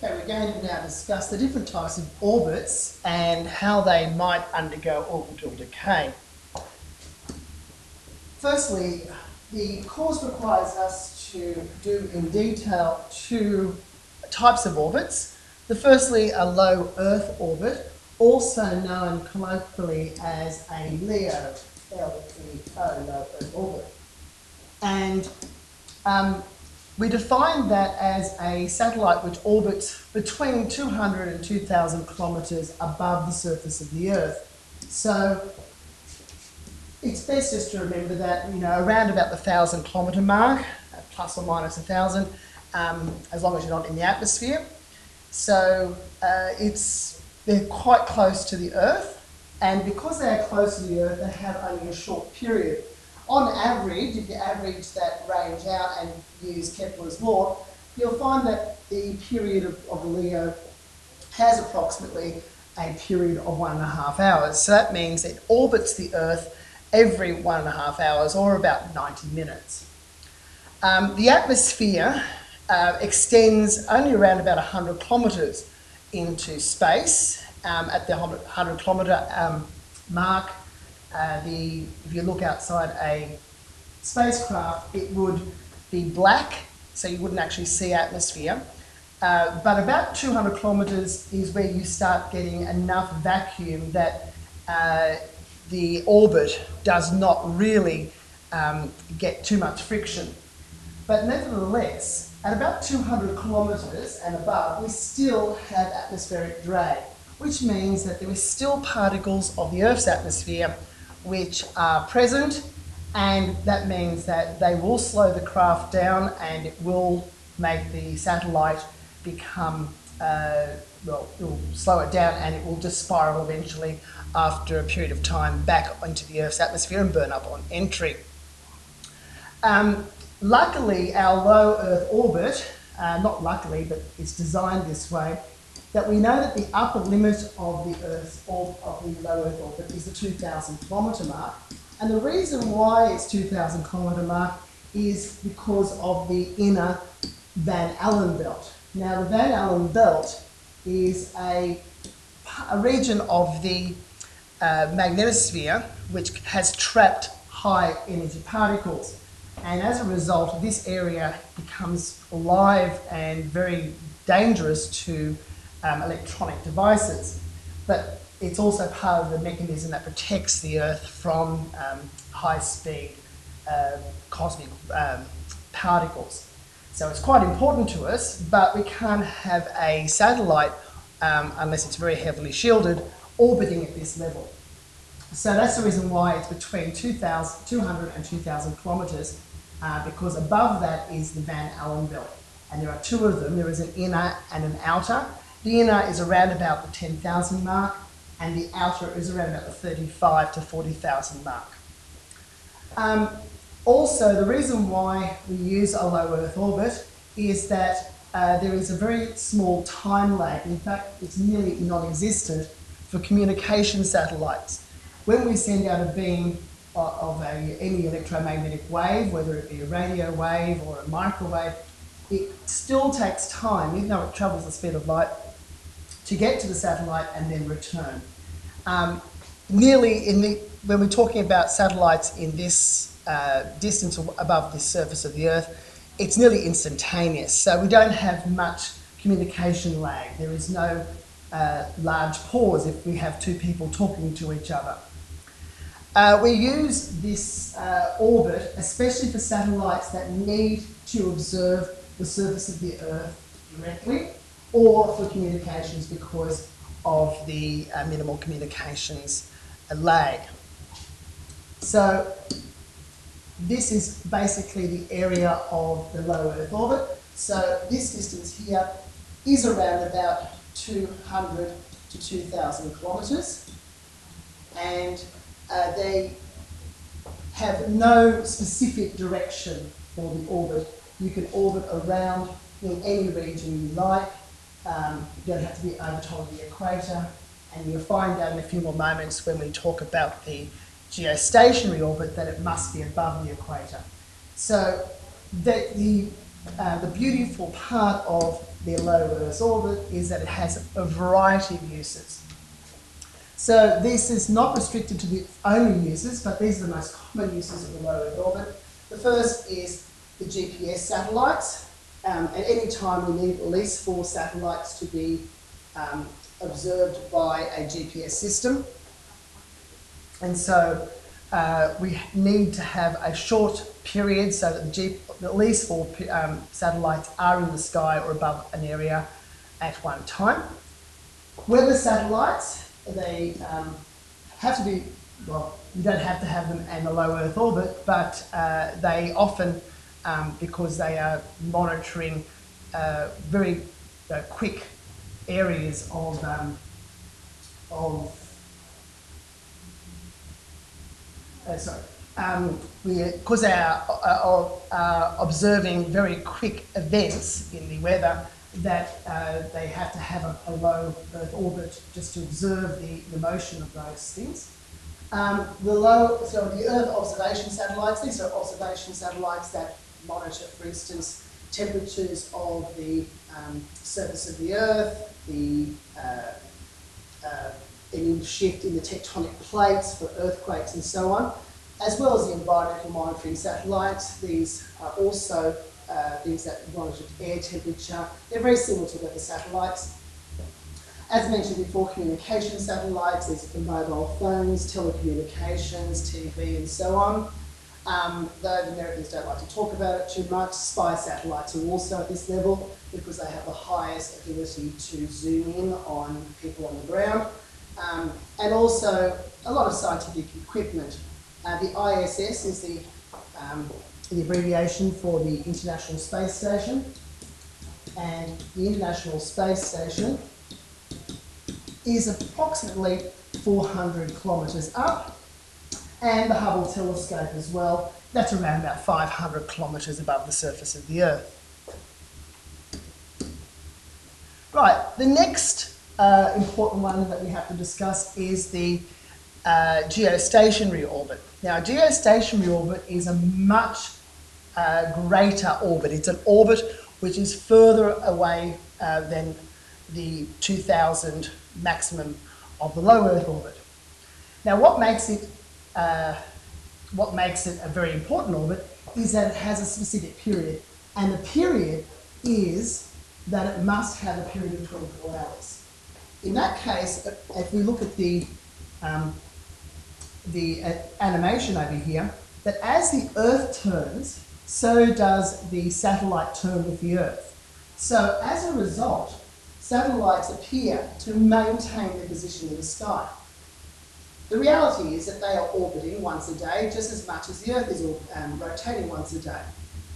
Okay, we're going to now discuss the different types of orbits and how they might undergo orbital decay. Firstly, the course requires us to do in detail two types of orbits. The firstly, a low Earth orbit, also known colloquially as a LEO, L-E-O, low Earth orbit. And um, we define that as a satellite which orbits between 200 and 2,000 kilometres above the surface of the Earth. So it's best just to remember that, you know, around about the 1,000 kilometre mark, plus or minus 1,000, um, as long as you're not in the atmosphere. So uh, it's, they're quite close to the Earth, and because they're close to the Earth, they have only a short period on average, if you average that range out and use Kepler's law, you'll find that the period of, of LEO has approximately a period of one and a half hours. So that means it orbits the Earth every one and a half hours or about 90 minutes. Um, the atmosphere uh, extends only around about 100 kilometres into space um, at the 100 kilometre um, mark uh, the, if you look outside a spacecraft, it would be black, so you wouldn't actually see atmosphere. Uh, but about 200 kilometres is where you start getting enough vacuum that uh, the orbit does not really um, get too much friction. But nevertheless, at about 200 kilometres and above, we still have atmospheric drag, which means that there are still particles of the Earth's atmosphere which are present and that means that they will slow the craft down and it will make the satellite become, uh, well, it will slow it down and it will just spiral eventually after a period of time back into the Earth's atmosphere and burn up on entry. Um, luckily, our low Earth orbit, uh, not luckily, but it's designed this way, that we know that the upper limit of the Earth, or of the low Earth orbit, is the 2,000 kilometre mark. And the reason why it's 2,000 kilometre mark is because of the inner Van Allen belt. Now, the Van Allen belt is a, a region of the uh, magnetosphere which has trapped high energy particles. And as a result, this area becomes alive and very dangerous to um, electronic devices. But it's also part of the mechanism that protects the Earth from um, high-speed uh, cosmic um, particles. So it's quite important to us, but we can't have a satellite um, unless it's very heavily shielded orbiting at this level. So that's the reason why it's between 2,000, 200 and 2,000 kilometres, uh, because above that is the Van Allen belt. And there are two of them. There is an inner and an outer. The inner is around about the 10,000 mark and the outer is around about the 35 to 40,000 mark. Um, also, the reason why we use a low Earth orbit is that uh, there is a very small time lag. In fact, it's nearly non-existent for communication satellites. When we send out a beam of a, any electromagnetic wave, whether it be a radio wave or a microwave, it still takes time, even though it travels the speed of light, to get to the satellite and then return. Um, nearly in the, when we're talking about satellites in this uh, distance above the surface of the Earth, it's nearly instantaneous. So we don't have much communication lag. There is no uh, large pause if we have two people talking to each other. Uh, we use this uh, orbit especially for satellites that need to observe the surface of the Earth directly or for communications because of the uh, minimal communications lag. So this is basically the area of the low Earth orbit. So this distance here is around about 200 to 2,000 kilometres and uh, they have no specific direction for the orbit. You can orbit around in any region you like um, don't have to be over top of the equator, and you'll find out in a few more moments when we talk about the geostationary orbit that it must be above the equator. So the, the uh, the beautiful part of the low Earth orbit is that it has a variety of uses. So this is not restricted to the only uses, but these are the most common uses of the low Earth orbit. The first is the GPS satellites. Um, at any time we need at least four satellites to be um, observed by a GPS system. And so uh, we need to have a short period so that the G at least four um, satellites are in the sky or above an area at one time. Weather satellites, they um, have to be, well, you don't have to have them in a low Earth orbit, but uh, they often, um, because they are monitoring uh, very uh, quick areas of, um, of uh, sorry, um, because they are, are, are, observing very quick events in the weather, that uh, they have to have a, a, low Earth orbit just to observe the, the motion of those things. Um, the low, so the Earth observation satellites, these are observation satellites that monitor, for instance, temperatures of the um, surface of the Earth, the uh, uh, any shift in the tectonic plates for earthquakes and so on, as well as the environmental monitoring satellites. These are also uh, things that monitor air temperature. They're very similar to weather satellites. As mentioned before, communication satellites, these are for mobile phones, telecommunications, TV and so on. Um, though the Americans don't like to talk about it too much, spy satellites are also at this level because they have the highest ability to zoom in on people on the ground. Um, and also a lot of scientific equipment. Uh, the ISS is the, um, the abbreviation for the International Space Station. And the International Space Station is approximately 400 kilometres up and the Hubble telescope as well. That's around about 500 kilometres above the surface of the Earth. Right, the next uh, important one that we have to discuss is the uh, geostationary orbit. Now, geostationary orbit is a much uh, greater orbit. It's an orbit which is further away uh, than the 2000 maximum of the low Earth orbit. Now, what makes it uh, what makes it a very important orbit is that it has a specific period, and the period is that it must have a period of 24 hours. In that case, if we look at the um, the uh, animation over here, that as the Earth turns, so does the satellite turn with the Earth. So as a result, satellites appear to maintain their position in the sky. The reality is that they are orbiting once a day just as much as the Earth is um, rotating once a day.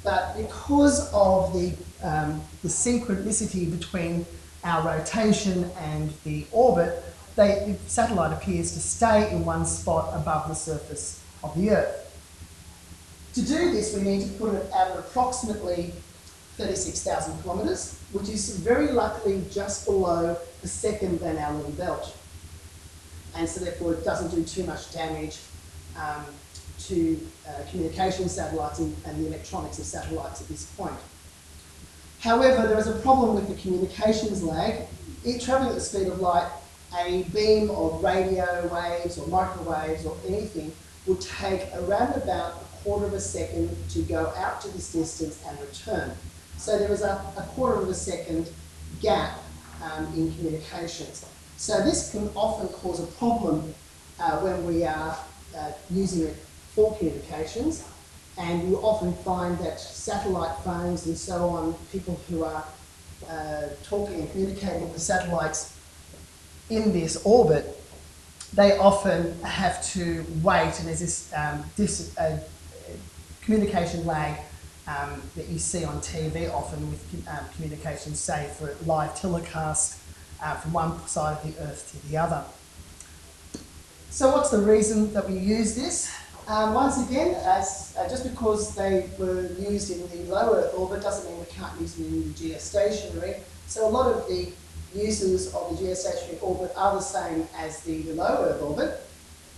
But because of the, um, the synchronicity between our rotation and the orbit, they, the satellite appears to stay in one spot above the surface of the Earth. To do this, we need to put it at approximately 36,000 kilometres, which is very luckily just below the second Van Allen belt. And so therefore it doesn't do too much damage um, to uh, communication satellites and, and the electronics of satellites at this point. However, there is a problem with the communications lag. It travelling at the speed of light, a beam of radio waves or microwaves or anything will take around about a quarter of a second to go out to this distance and return. So there is a, a quarter of a second gap um, in communications. So this can often cause a problem uh, when we are uh, using it for communications. And you often find that satellite phones and so on, people who are uh, talking and communicating with satellites in this orbit, they often have to wait, and there's this, um, this uh, communication lag um, that you see on TV often with um, communications, say for live telecast uh, from one side of the earth to the other. So what's the reason that we use this? Um, once again, as, uh, just because they were used in the low Earth orbit doesn't mean we can't use them in the geostationary. So a lot of the uses of the geostationary orbit are the same as the, the low Earth orbit.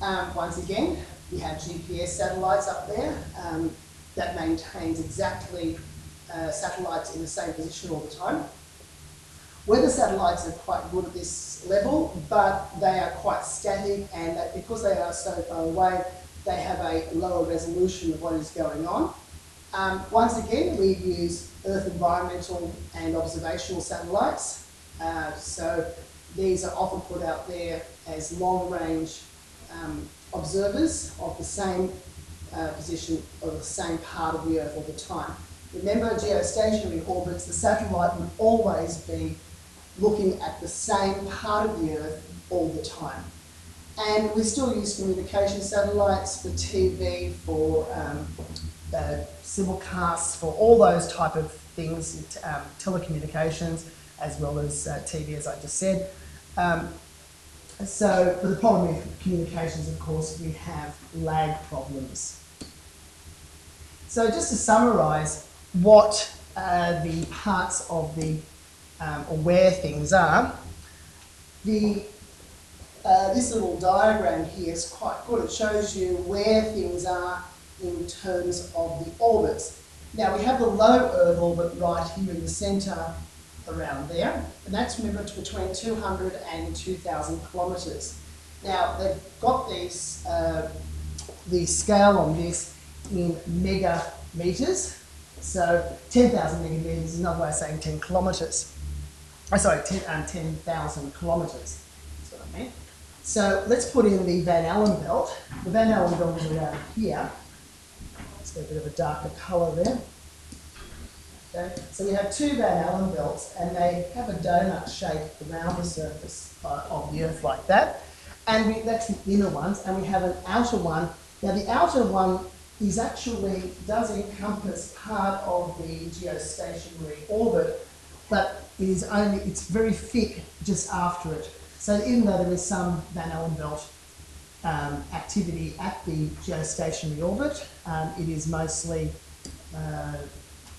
Um, once again, we have GPS satellites up there. Um, that maintains exactly uh, satellites in the same position all the time. Weather satellites are quite good at this level, but they are quite static and because they are so far away, they have a lower resolution of what is going on. Um, once again, we use Earth environmental and observational satellites. Uh, so these are often put out there as long range um, observers of the same uh, position or the same part of the Earth all the time. Remember, geostationary orbits, the satellite would always be looking at the same part of the Earth all the time. And we still use communication satellites for TV, for um, uh, for all those type of things, um, telecommunications, as well as uh, TV, as I just said. Um, so, but the problem with communications, of course, we have lag problems. So, just to summarise what uh, the parts of the um, or where things are, the uh, this little diagram here is quite good. It shows you where things are in terms of the orbits. Now we have the low Earth orbit right here in the centre around there, and that's remember between 200 and 2,000 kilometres. Now they've got these uh, the scale on this in megameters, so 10,000 megameters is another way of saying 10 kilometres. Oh, sorry, 10,000 um, 10, kilometres. That's what I meant. So let's put in the Van Allen belt. The Van Allen belt is around here. Let's get a bit of a darker colour there. Okay, so we have two Van Allen belts and they have a donut shape around the surface uh, of the Earth like that. And we, that's the inner ones, and we have an outer one. Now the outer one is actually, does encompass part of the geostationary orbit, but it is only, it's very thick just after it. So even though there is some Van Allen belt um, activity at the geostationary orbit, um, it is mostly uh,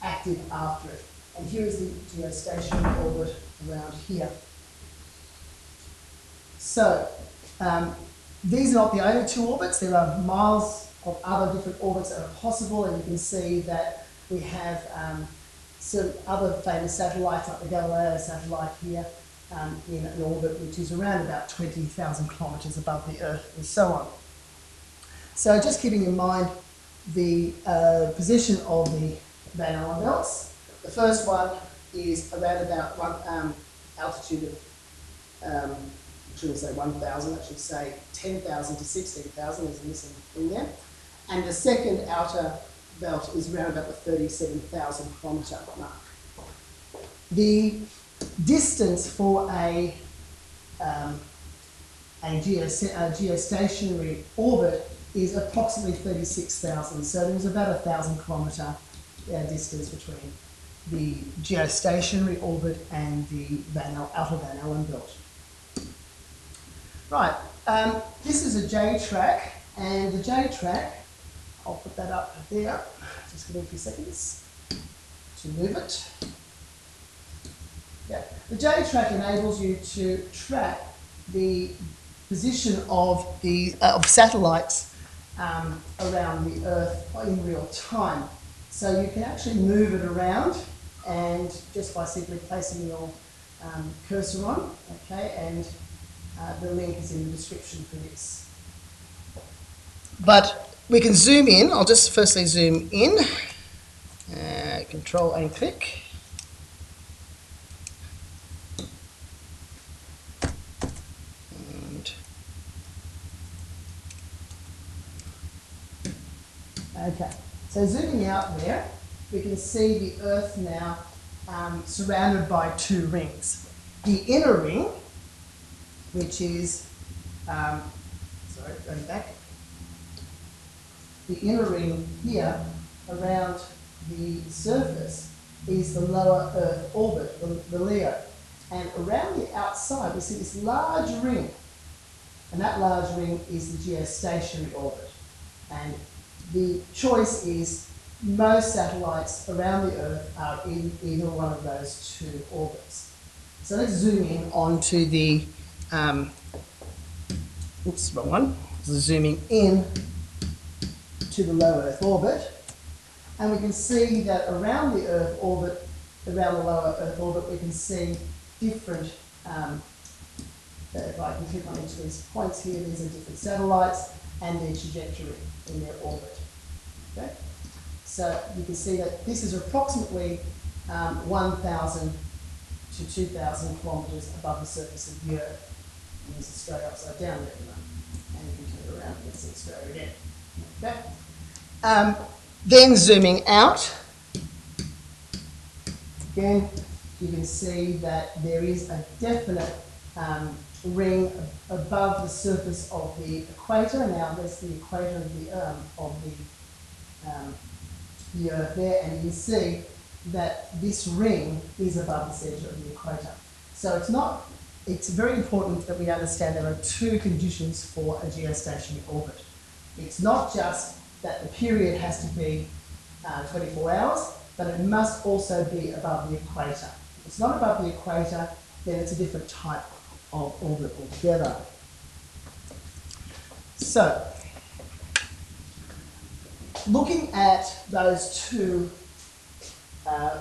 active after it. And here is the geostationary orbit around here. So, um, these are not the only two orbits. There are miles of other different orbits that are possible, and you can see that we have um, some other famous satellites like the Galileo satellite here um, in an orbit which is around about 20,000 kilometres above the Earth and so on. So just keeping in mind the uh, position of the Van Allen belts. The first one is around about one um, altitude of, um, I shouldn't say 1,000, I should say 10,000 to 16,000, there's a missing thing there. And the second outer belt is around about the 37,000 kilometre mark. The distance for a, um, a, geos a geostationary orbit is approximately 36,000. So there's about a thousand kilometre uh, distance between the geostationary orbit and the Van outer Van Allen belt. Right, um, this is a JTrack, and the J track, I'll put that up there, just give me a few seconds to move it. Yeah. The JTrack enables you to track the position of the uh, of satellites um, around the Earth in real time. So you can actually move it around and just by simply placing your um, cursor on, okay, and uh, the link is in the description for this. But we can zoom in. I'll just firstly zoom in. Uh, control and click. And okay. So zooming out there, we can see the Earth now um, surrounded by two rings. The inner ring, which is, um, sorry, going back, the inner ring here around the surface is the lower Earth orbit, the, the LEO. And around the outside, we see this large ring, and that large ring is the geostationary orbit. And the choice is most satellites around the Earth are in either one of those two orbits. So let's zoom in onto the, um, oops, wrong one. Zooming in to the low Earth orbit. And we can see that around the Earth orbit, around the lower Earth orbit, we can see different, um, uh, if I can click on each of these points here, these are different satellites and their trajectory in their orbit. Okay? So you can see that this is approximately um, 1,000 to 2,000 kilometres above the surface of the Earth. And this is straight upside down there, and you can turn it around and see straight again. Okay? Um, then zooming out, again, you can see that there is a definite um, ring above the surface of the equator. Now, there's the equator of the, um, of the, um, the Earth there, and you can see that this ring is above the centre of the equator. So it's not, it's very important that we understand there are two conditions for a geostationary orbit. It's not just that the period has to be uh, 24 hours, but it must also be above the equator. If it's not above the equator, then it's a different type of orbit altogether. So, looking at those two uh,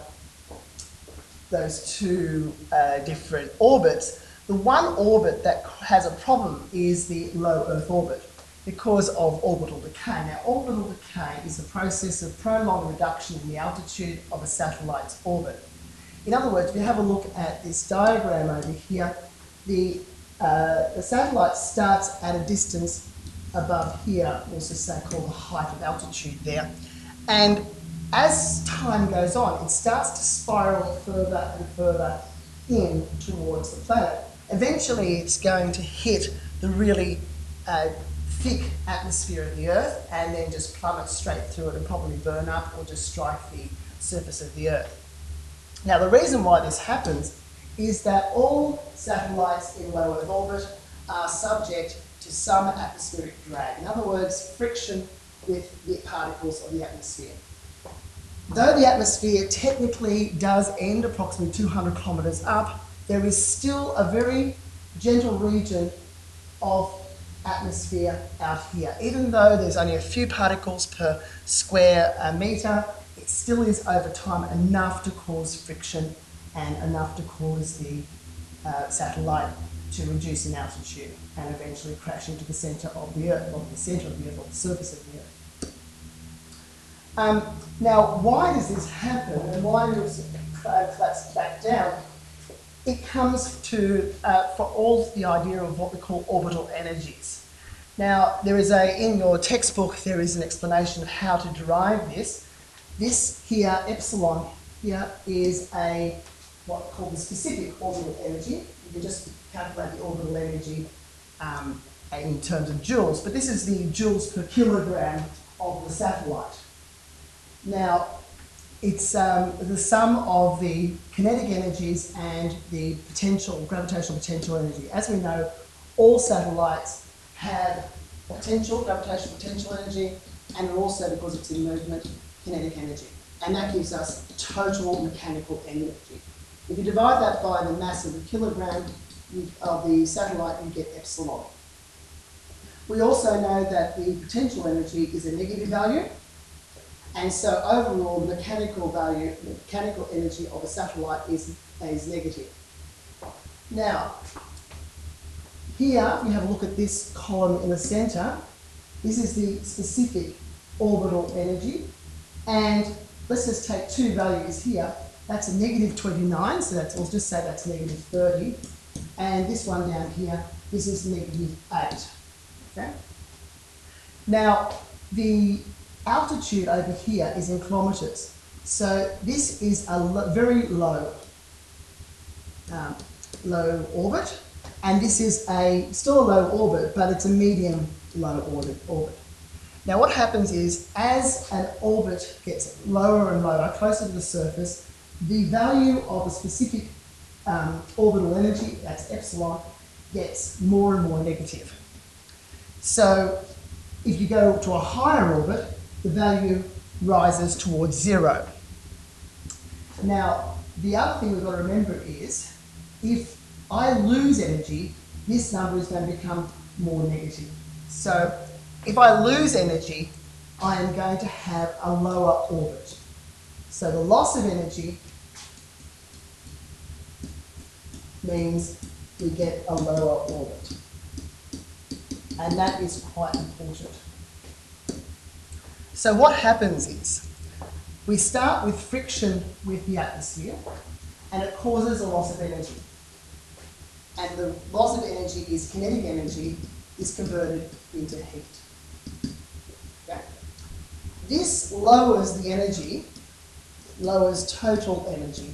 those two uh, different orbits, the one orbit that has a problem is the low Earth orbit because of orbital decay. Now, orbital decay is the process of prolonged reduction in the altitude of a satellite's orbit. In other words, if you have a look at this diagram over here, the, uh, the satellite starts at a distance above here, also say called the height of altitude there, and as time goes on, it starts to spiral further and further in towards the planet. Eventually, it's going to hit the really uh, thick atmosphere of the Earth and then just plummet straight through it and probably burn up or just strike the surface of the Earth. Now, the reason why this happens is that all satellites in low Earth orbit are subject to some atmospheric drag. In other words, friction with the particles of the atmosphere. Though the atmosphere technically does end approximately 200 kilometres up, there is still a very gentle region of atmosphere out here. Even though there's only a few particles per square uh, metre, it still is over time enough to cause friction and enough to cause the uh, satellite to reduce in altitude and eventually crash into the centre of the Earth, or the centre of the Earth, or the surface of the Earth. Um, now, why does this happen and why does it collapse back down? It comes to, uh, for all the idea of what we call orbital energies. Now, there is a, in your textbook, there is an explanation of how to derive this. This here, epsilon here, is a, what called the specific orbital energy. You can just calculate the orbital energy um, in terms of joules, but this is the joules per kilogram of the satellite. Now, it's um, the sum of the kinetic energies and the potential, gravitational potential energy. As we know, all satellites have potential, gravitational potential energy, and also, because it's in movement, kinetic energy. And that gives us total mechanical energy. If you divide that by the mass of the kilogram of the satellite, you get epsilon. We also know that the potential energy is a negative value, and so overall, the mechanical value, the mechanical energy of a satellite is, is negative. Now, here we have a look at this column in the centre. This is the specific orbital energy. And let's just take two values here. That's a negative 29, so that's, we'll just say that's negative 30. And this one down here, this is negative 8. Okay? Now, the altitude over here is in kilometres. So this is a lo very low, um, low orbit, and this is a still a low orbit, but it's a medium low orbit. orbit. Now what happens is, as an orbit gets lower and lower, closer to the surface, the value of a specific um, orbital energy, that's epsilon, gets more and more negative. So if you go to a higher orbit, the value rises towards zero. Now, the other thing we've got to remember is if I lose energy, this number is going to become more negative. So if I lose energy, I am going to have a lower orbit. So the loss of energy means we get a lower orbit. And that is quite important. So what happens is, we start with friction with the atmosphere, and it causes a loss of energy. And the loss of energy is kinetic energy is converted into heat. Okay? This lowers the energy, lowers total energy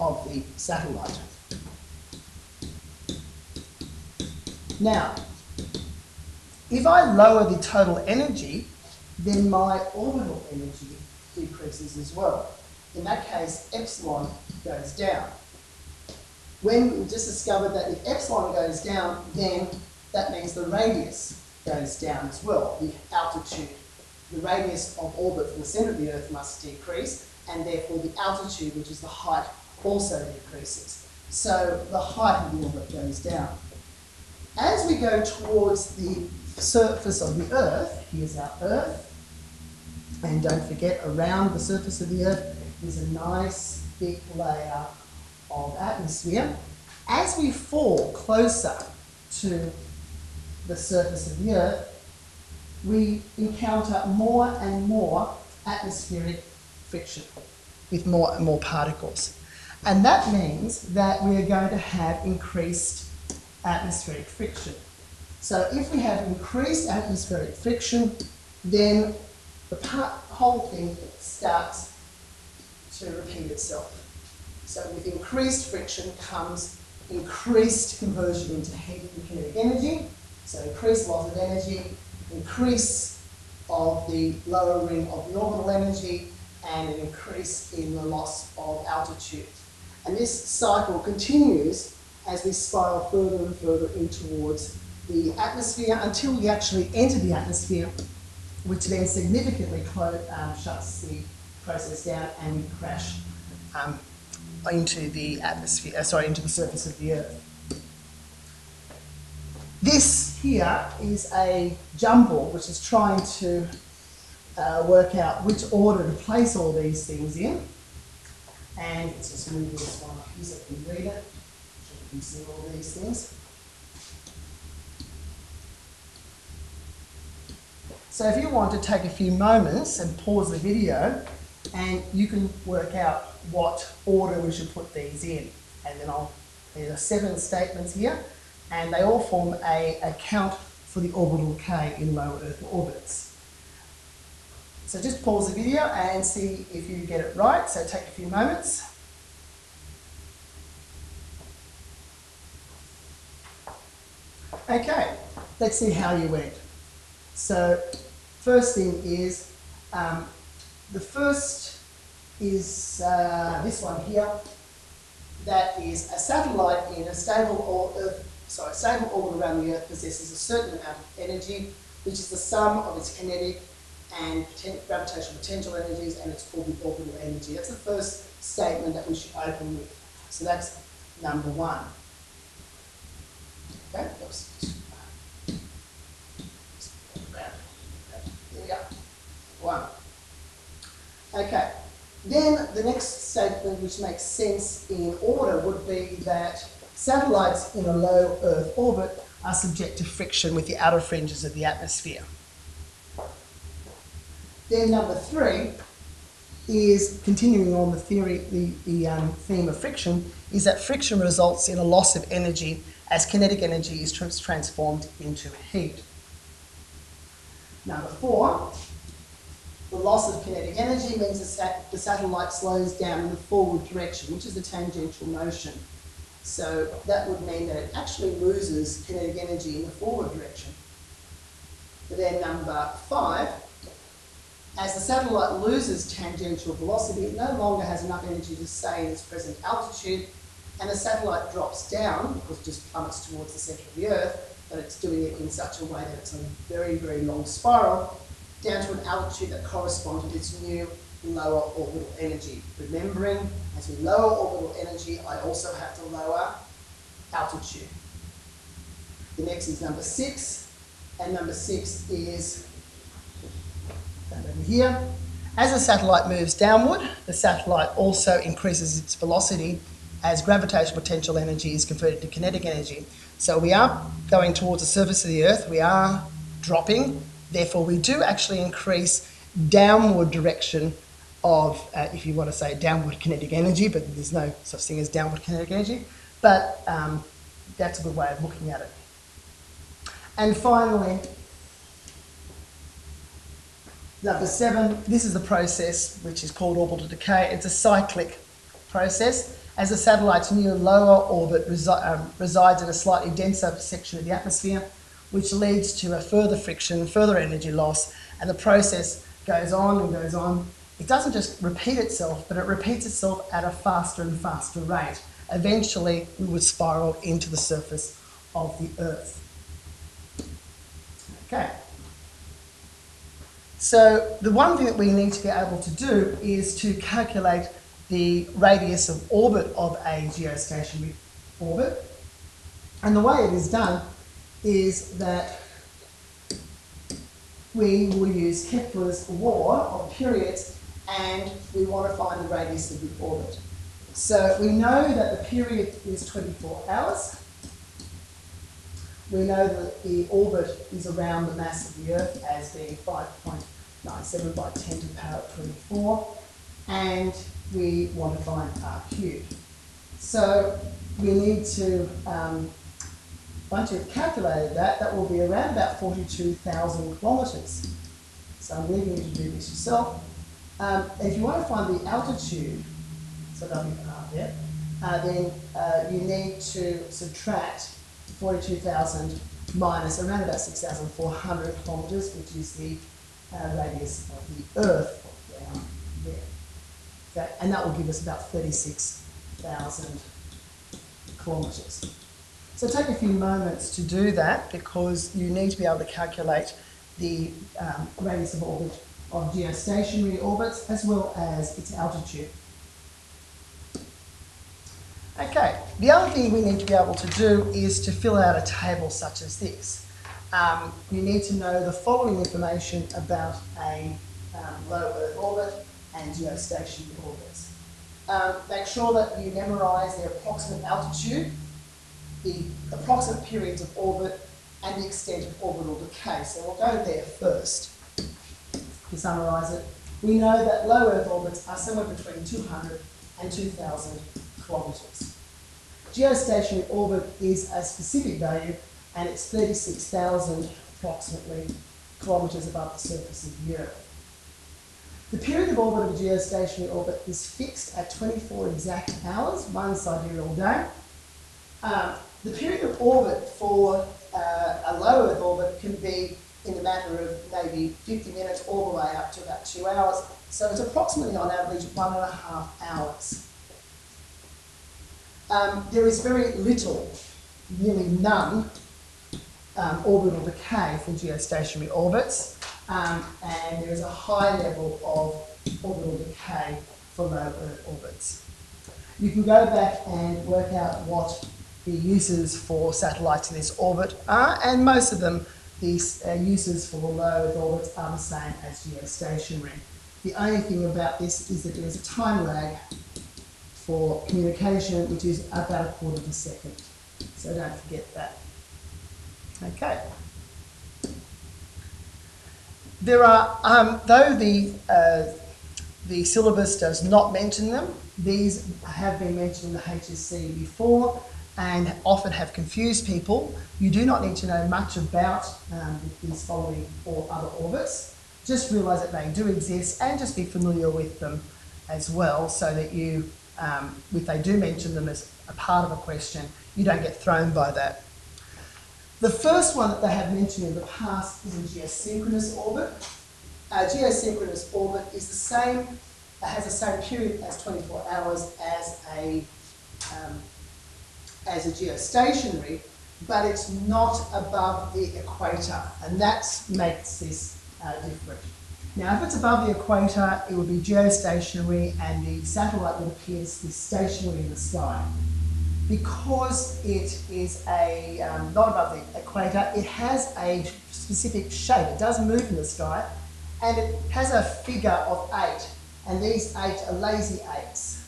of the satellite. Now, if I lower the total energy, then my orbital energy decreases as well. In that case, epsilon goes down. When we just discovered that if epsilon goes down, then that means the radius goes down as well, the altitude. The radius of orbit from the centre of the Earth must decrease, and therefore the altitude, which is the height, also decreases. So the height of the orbit goes down. As we go towards the surface of the Earth, here's our Earth, and don't forget around the surface of the Earth is a nice thick layer of atmosphere. As we fall closer to the surface of the Earth, we encounter more and more atmospheric friction with more and more particles. And that means that we are going to have increased atmospheric friction. So if we have increased atmospheric friction, then the whole thing starts to repeat itself. So with increased friction comes increased conversion into heat and kinetic energy, so increased loss of energy, increase of the lowering of orbital energy, and an increase in the loss of altitude. And this cycle continues as we spiral further and further in towards the atmosphere until we actually enter the atmosphere, which then significantly um, shuts the process down and we crash um, into the atmosphere, uh, sorry, into the surface of the Earth. This here is a jumble which is trying to uh, work out which order to place all these things in. And let's just move this one up here so can read it, so you can see all these things. So if you want to take a few moments and pause the video and you can work out what order we should put these in. And then I'll, there are seven statements here and they all form a account for the orbital decay in low Earth orbits. So just pause the video and see if you get it right. So take a few moments. Okay, let's see how you went. So first thing is, um, the first is uh, this one here. That is a satellite in a stable or Earth, sorry, stable orbit around the Earth possesses a certain amount of energy, which is the sum of its kinetic and gravitational potential energies, and it's called the orbital energy. That's the first statement that we should open with. So that's number one. Okay, 1. Okay, then the next statement which makes sense in order would be that satellites in a low Earth orbit are subject to friction with the outer fringes of the atmosphere. Then number three is continuing on the theory, the, the um, theme of friction, is that friction results in a loss of energy as kinetic energy is transformed into heat. Number four the loss of kinetic energy means the, sat the satellite slows down in the forward direction, which is the tangential motion. So that would mean that it actually loses kinetic energy in the forward direction. But then number five, as the satellite loses tangential velocity, it no longer has enough energy to stay in its present altitude, and the satellite drops down, because it just plummets towards the centre of the Earth, but it's doing it in such a way that it's on a very, very long spiral, down to an altitude that corresponds with its new lower orbital energy. Remembering, as we lower orbital energy, I also have to lower altitude. The next is number six, And number six is that over here. As the satellite moves downward, the satellite also increases its velocity as gravitational potential energy is converted to kinetic energy. So we are going towards the surface of the Earth, we are dropping, therefore we do actually increase downward direction of, uh, if you want to say downward kinetic energy, but there's no such thing as downward kinetic energy, but um, that's a good way of looking at it. And finally, number seven, this is the process which is called orbital decay. It's a cyclic process. As the satellite's new lower orbit resi um, resides in a slightly denser section of the atmosphere, which leads to a further friction, further energy loss, and the process goes on and goes on. It doesn't just repeat itself, but it repeats itself at a faster and faster rate. Eventually, we would spiral into the surface of the Earth. Okay. So the one thing that we need to be able to do is to calculate the radius of orbit of a geostationary orbit. And the way it is done is that we will use Kepler's law of periods and we want to find the radius of the orbit. So we know that the period is 24 hours. We know that the orbit is around the mass of the Earth as being 5.97 by 10 to the power of 24. And we want to find R cubed. So we need to, um, once you've calculated that, that will be around about 42,000 kilometres. So I'm leaving you to do this yourself. Um, if you want to find the altitude, so that'll be WR there, uh, then uh, you need to subtract 42,000 minus around about 6,400 kilometres, which is the uh, radius of the Earth down there. Okay, and that will give us about 36,000 kilometres. So take a few moments to do that because you need to be able to calculate the um, radius of orbit of geostationary orbits as well as its altitude. Okay, the other thing we need to be able to do is to fill out a table such as this. Um, you need to know the following information about a um, low Earth orbit and geostationary orbits. Um, make sure that you memorise their approximate altitude, the approximate periods of orbit, and the extent of orbital decay. So we'll go there first to summarise it. We know that low Earth orbits are somewhere between 200 and 2,000 kilometres. Geostationary orbit is a specific value and it's 36,000 approximately kilometres above the surface of the Earth. The period of orbit of a geostationary orbit is fixed at 24 exact hours, one sidereal day. Um, the period of orbit for uh, a low Earth orbit can be in a matter of maybe 50 minutes all the way up to about two hours. So it's approximately on average one and a half hours. Um, there is very little, nearly none, um, orbital decay for geostationary orbits, um, and there is a high level of orbital decay for low Earth orbits. You can go back and work out what the uses for satellites in this orbit are, and most of them, these uh, uses for the low Earth orbits are the same as geostationary. The only thing about this is that there is a time lag for communication, which is about a quarter of a second. So don't forget that. Okay. There are, um, though the, uh, the syllabus does not mention them, these have been mentioned in the HSC before and often have confused people. You do not need to know much about um, these following or other orbits. Just realise that they do exist and just be familiar with them as well so that you um, if they do mention them as a part of a question, you don't get thrown by that. The first one that they have mentioned in the past is a geosynchronous orbit. A geosynchronous orbit is the same, has the same period as 24 hours as a, um, as a geostationary, but it's not above the equator, and that makes this uh, different. Now, if it's above the equator, it would be geostationary and the satellite would appear to be stationary in the sky. because it is a um, not above the equator, it has a specific shape. It does move in the sky, and it has a figure of eight. And these eight are lazy eights,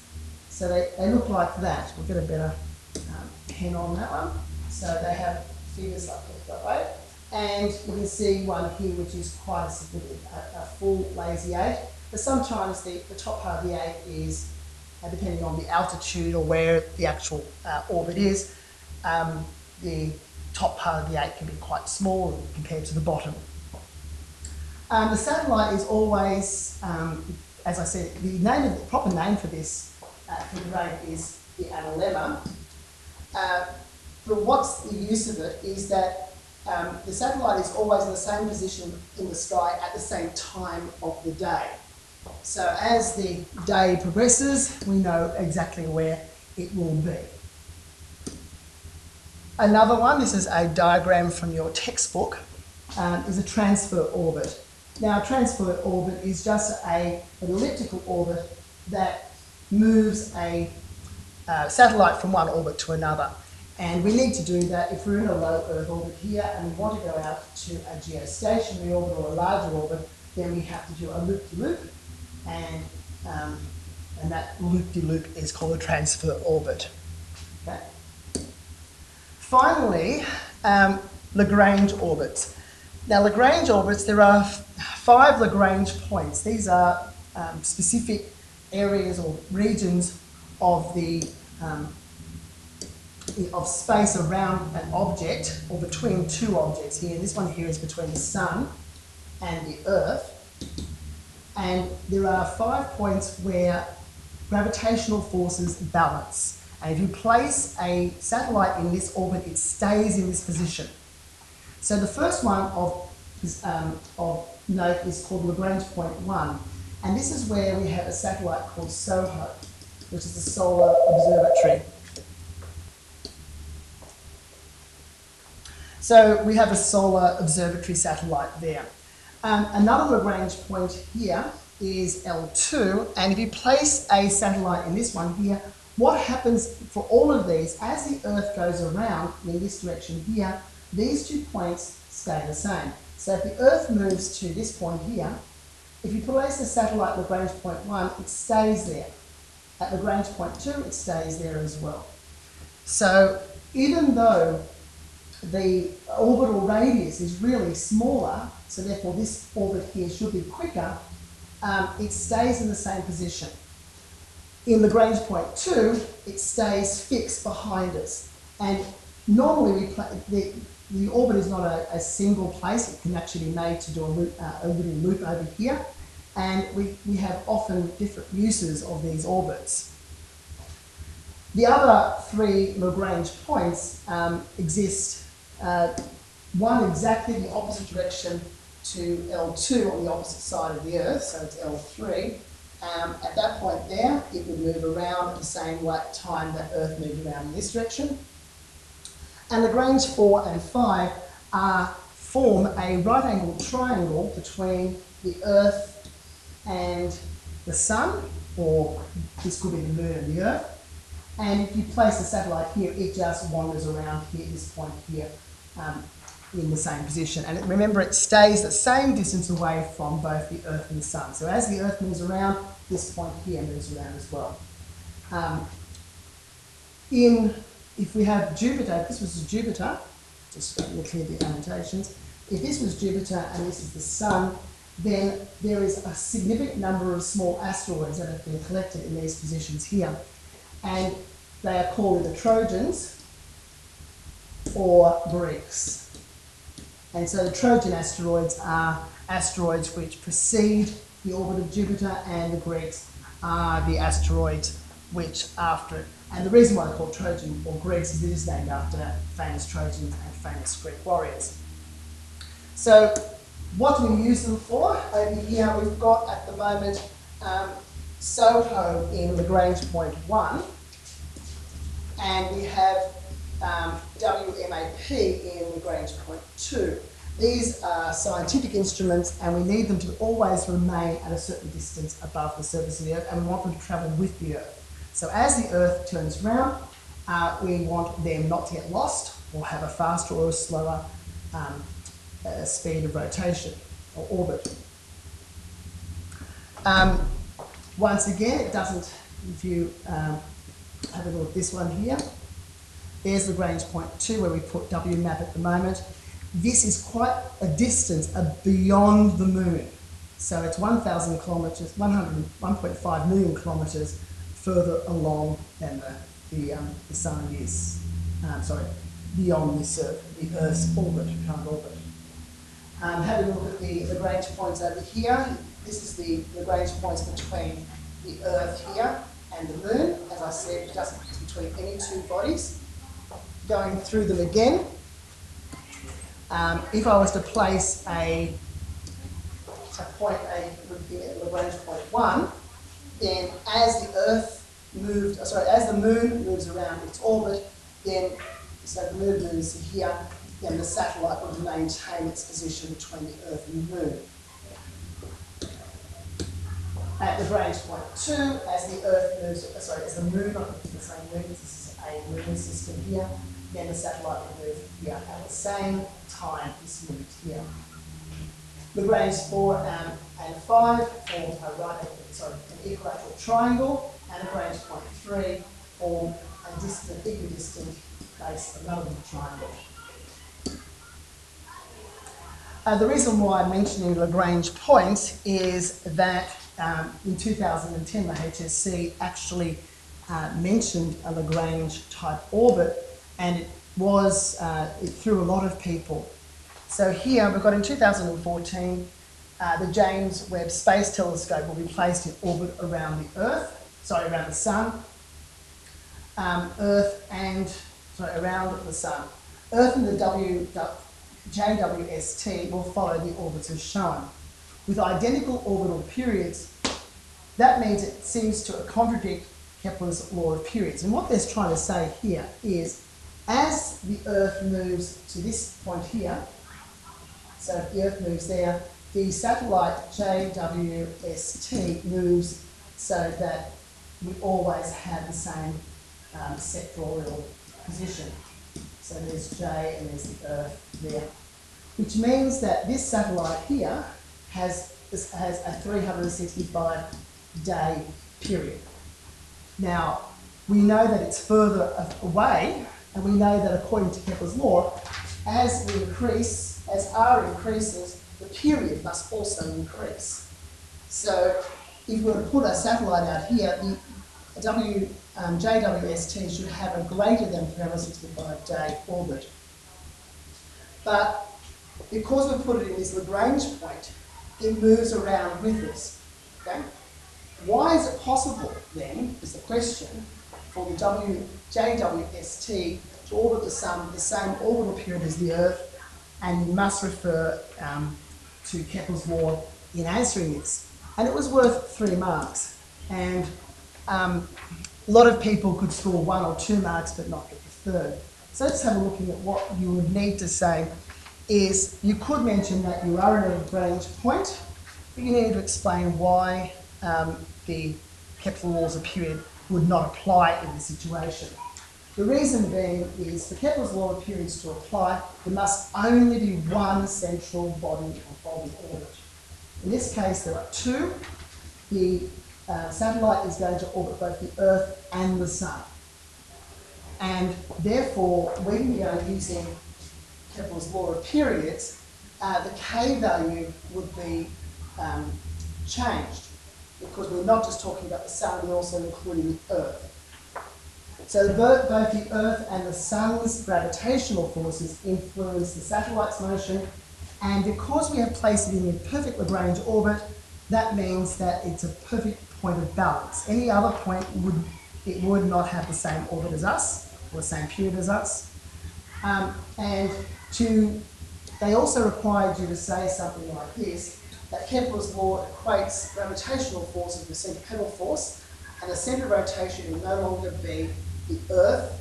so they, they look like that. We'll get a better um, on that one. So they have figures like that, right? And you can see one here which is quite a significant, a, a full lazy eight. But sometimes the, the top part of the eight is uh, depending on the altitude or where the actual uh, orbit is, um, the top part of the eight can be quite small compared to the bottom. Um, the satellite is always, um, as I said, the name the proper name for this uh, figure is the analemma. Uh, but what's the use of it is that um, the satellite is always in the same position in the sky at the same time of the day. So as the day progresses, we know exactly where it will be. Another one, this is a diagram from your textbook, um, is a transfer orbit. Now, a transfer orbit is just a, an elliptical orbit that moves a uh, satellite from one orbit to another. And we need to do that if we're in a low Earth orbit here and we want to go out to a geostationary orbit or a larger orbit, then we have to do a loop-to-loop -loop and, um, and that loop-de-loop -loop is called a transfer orbit. Okay. Finally, um, Lagrange orbits. Now Lagrange orbits, there are five Lagrange points. These are um, specific areas or regions of the um, of space around an object or between two objects here. This one here is between the sun and the earth. And there are five points where gravitational forces balance. And if you place a satellite in this orbit, it stays in this position. So the first one of, um, of note is called Lagrange point 1. And this is where we have a satellite called SOHO, which is the Solar Observatory. So we have a solar observatory satellite there. Um, another Lagrange point here is L2, and if you place a satellite in this one here, what happens for all of these, as the Earth goes around in this direction here, these two points stay the same. So if the Earth moves to this point here, if you place the satellite Lagrange point 1, it stays there. At Lagrange point 2, it stays there as well. So even though the orbital radius is really smaller, so therefore this orbit here should be quicker, um, it stays in the same position. In Lagrange point 2, it stays fixed behind us. And normally we the, the orbit is not a, a, single place, it can actually be made to do a, loop, uh, a little loop over here. And we, we have often different uses of these orbits. The other three Lagrange points um, exist, uh, one exactly in the opposite direction to L2 on the opposite side of the Earth, so it's L3. Um, at that point there, it would move around at the same time that Earth moved around in this direction. And Lagrange 4 and 5 uh, form a right angled triangle between the Earth and the Sun, or this could be the Moon and the Earth. And if you place a satellite here, it just wanders around here, this point here, um, in the same position. And remember, it stays the same distance away from both the Earth and the Sun. So as the Earth moves around, this point here moves around as well. Um, in, if we have Jupiter, if this was Jupiter, just to clear the annotations, if this was Jupiter and this is the Sun, then there is a significant number of small asteroids that have been collected in these positions here. And they are called either Trojans or Greeks. And so the Trojan asteroids are asteroids which precede the orbit of Jupiter, and the Greeks are the asteroids which after it. And the reason why they're called Trojan or Greeks is it is named after famous Trojans and famous Greek warriors. So what do we use them for? Over here we've got at the moment um, SOHO in Lagrange point 1, and we have um, WMAP in Lagrange point 2. These are scientific instruments and we need them to always remain at a certain distance above the surface of the Earth and we want them to travel with the Earth. So as the Earth turns round, uh, we want them not to get lost or have a faster or a slower um, uh, speed of rotation or orbit. Um, once again, it doesn't, if you um, have a look at this one here, there's Lagrange point 2 where we put WMAP at the moment. This is quite a distance uh, beyond the moon. So it's 1,000 kilometres, 1.5 million kilometres further along than the, the, um, the sun is, um, sorry, beyond this, uh, the Earth's orbit, current orbit. Um, having a look at the Lagrange points over here, this is the Lagrange points between the Earth here and the Moon. As I said, just between any two bodies. Going through them again, um, if I was to place a, a point, a Lagrange point one, then as the Earth moved, sorry, as the Moon moves around its orbit, then so the Moon moves here, then the satellite would maintain its position between the Earth and the Moon. At Lagrange point two, as the Earth moves, uh, sorry, as the Moon, I'm the same moon, this is a moon system here, then the satellite will move here at the same time this moves here. Lagrange 4 um, and 5 form a right, sorry, an equilateral triangle, and Lagrange point 3 form a distant, equidistant base another triangle. Uh, the reason why I'm mentioning Lagrange points is that um, in 2010 the HSC actually uh, mentioned a Lagrange type orbit and it was, uh, it threw a lot of people. So here we've got in 2014, uh, the James Webb Space Telescope will be placed in orbit around the Earth, sorry, around the Sun, um, Earth and, sorry, around the Sun. Earth and the w, JWST will follow the orbits as shown. With identical orbital periods, that means it seems to contradict Kepler's law of periods. And what they're trying to say here is as the Earth moves to this point here, so if the Earth moves there, the satellite JWST moves so that we always have the same um, sectorial position. So there's J and there's the Earth there, which means that this satellite here has, has a 365 day period. Now, we know that it's further away, and we know that according to Kepler's law, as we increase, as R increases, the period must also increase. So if we were to put a satellite out here, the w, um, JWST should have a greater than 365 day orbit. But because we put it in this Lagrange point, it moves around with us. Okay? Why is it possible then, is the question, for the w, JWST to orbit the Sun the same orbital period as the Earth, and you must refer um, to Kepler's law in answering this. And it was worth three marks. And um, a lot of people could score one or two marks but not get the third. So let's have a look at what you would need to say is you could mention that you are in a Lagrange point, but you need to explain why um, the Kepler laws of period would not apply in the situation. The reason being is for Kepler's law of periods to apply, there must only be one central body of orbit. In this case, there are two. The uh, satellite is going to orbit both the Earth and the Sun. And therefore, when we are using Kepler's law of periods, uh, the K value would be um, changed because we're not just talking about the sun, we're also including the earth. So both, both the earth and the sun's gravitational forces influence the satellite's motion, and because we have placed it in a perfect Lagrange orbit, that means that it's a perfect point of balance. Any other point would it would not have the same orbit as us, or the same period as us. Um, and to they also required you to say something like this, that Kepler's law equates gravitational forces with centripetal force, and the centre of rotation will no longer be the Earth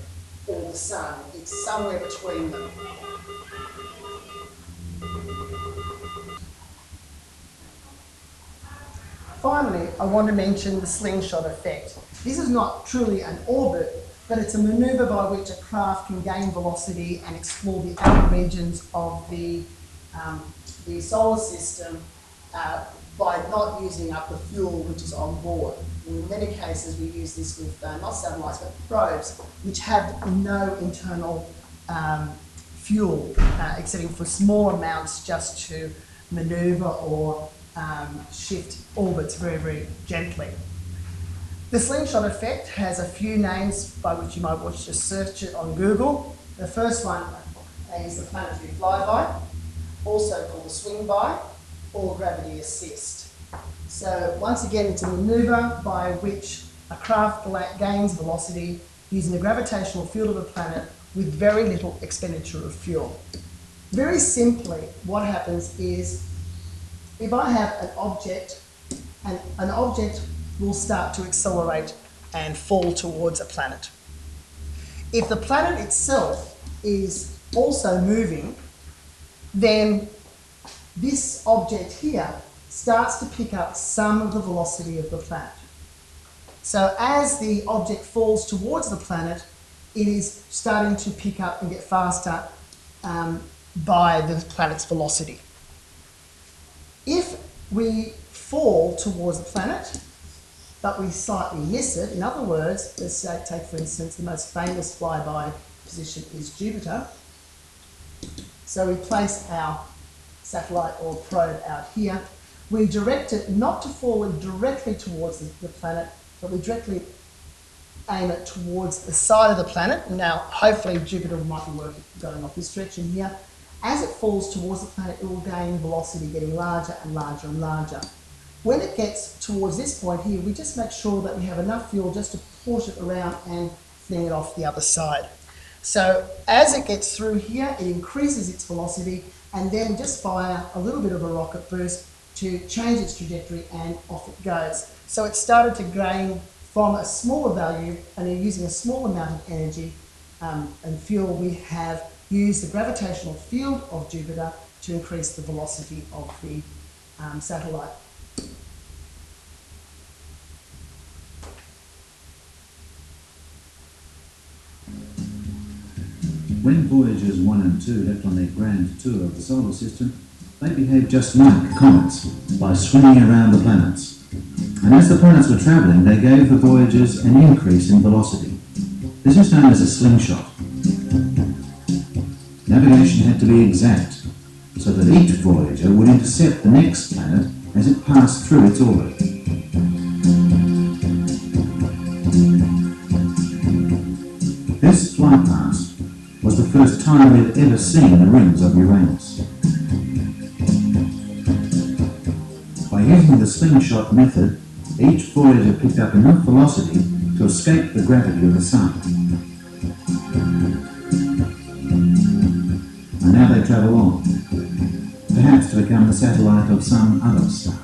or the Sun. It's somewhere between them. Finally, I want to mention the slingshot effect. This is not truly an orbit, but it's a manoeuvre by which a craft can gain velocity and explore the outer regions of the, um, the solar system uh, by not using up the fuel which is on board. In many cases, we use this with uh, not satellites but probes, which have no internal um, fuel, uh, for small amounts just to manoeuvre or um, shift orbits very, very gently. The slingshot effect has a few names by which you might want to search it on Google. The first one is the planetary flyby, also called swing by, or gravity assist. So once again, it's a manoeuvre by which a craft gains velocity using the gravitational field of a planet with very little expenditure of fuel. Very simply, what happens is if I have an object and an object will start to accelerate and fall towards a planet. If the planet itself is also moving, then this object here starts to pick up some of the velocity of the planet. So as the object falls towards the planet, it is starting to pick up and get faster um, by the planet's velocity. If we fall towards the planet, but we slightly miss it, in other words, let's take for instance the most famous flyby position is Jupiter. So we place our satellite or probe out here. We direct it not to fall directly towards the, the planet, but we directly aim it towards the side of the planet. Now, hopefully Jupiter might be working, going off this direction here. As it falls towards the planet, it will gain velocity, getting larger and larger and larger. When it gets towards this point here, we just make sure that we have enough fuel just to push it around and fling it off the other side. So as it gets through here, it increases its velocity and then just fire a little bit of a rocket burst to change its trajectory and off it goes. So it started to gain from a smaller value and using a small amount of energy um, and fuel, we have used the gravitational field of Jupiter to increase the velocity of the um, satellite. When Voyagers 1 and 2 left on their grand tour of the solar system, they behaved just like comets, by swinging around the planets. And as the planets were travelling, they gave the Voyagers an increase in velocity. This is known as a slingshot. Navigation had to be exact, so that each Voyager would intercept the next planet as it passed through its orbit. This flight was the first time we had ever seen the rings of Uranus. By using the slingshot method, each Voyager picked up enough velocity to escape the gravity of the Sun. And now they travel on, perhaps to become the satellite of some other star.